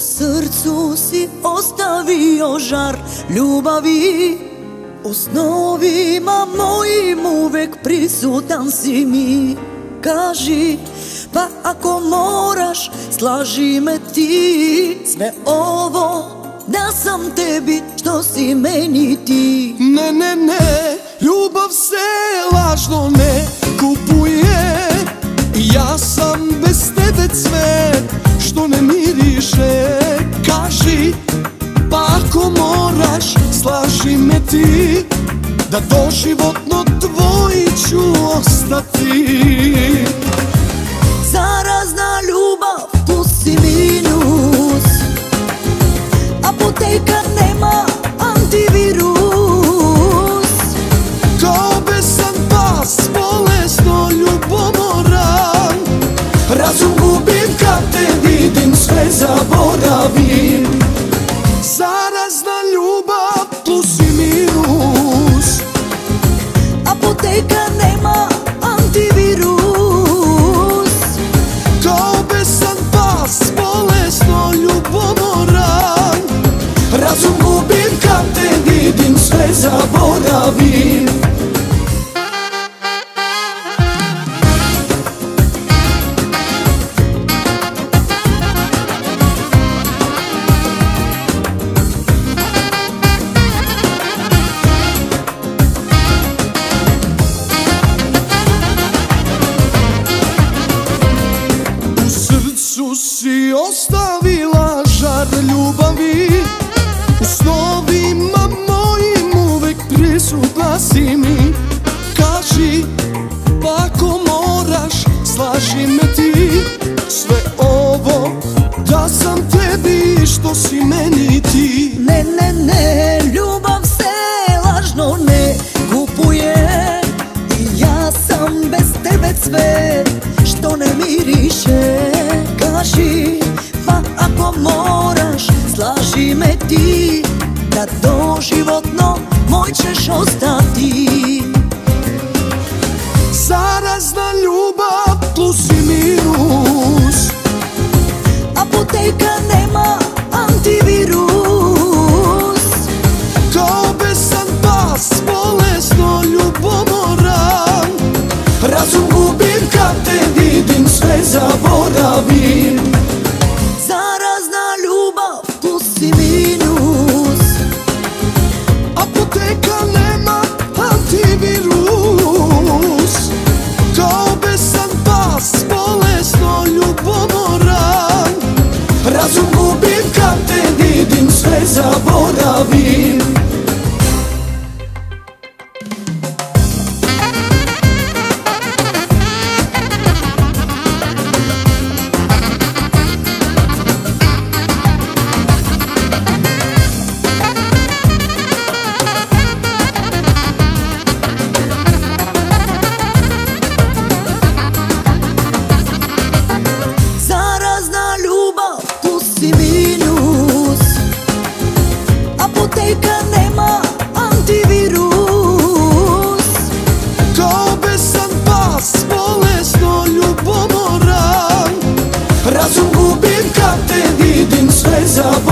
srcu si ostavio žar ljubavi. U snovima mojim uvek prisutan si mi. Kaži, pa ako moraš, slaži me ti. Sve ovo da sam tebi, što si meni ti. Ne, ne, ne, ljubav se lažno ne kupuje. Ja sam bez tebe cvet Da doživotno tvoji ću ostati zaboravim U tebi što si meni ti. Ne, ne, ne, ljubav se lažno ne kupuje. I ja sam bez tebe sve što ne miriše. Kaži, pa ako moraš, slaži me ti Da doživotno moj ćeš ostati. Zarazna ljubav, zaboravim Zarazna ljubav, tu si minus. Apoteka nema antivirus Kao besan pas, bolesno ljubomoran. Razum gubim kad te vidim, sve zaboravim vidim, sve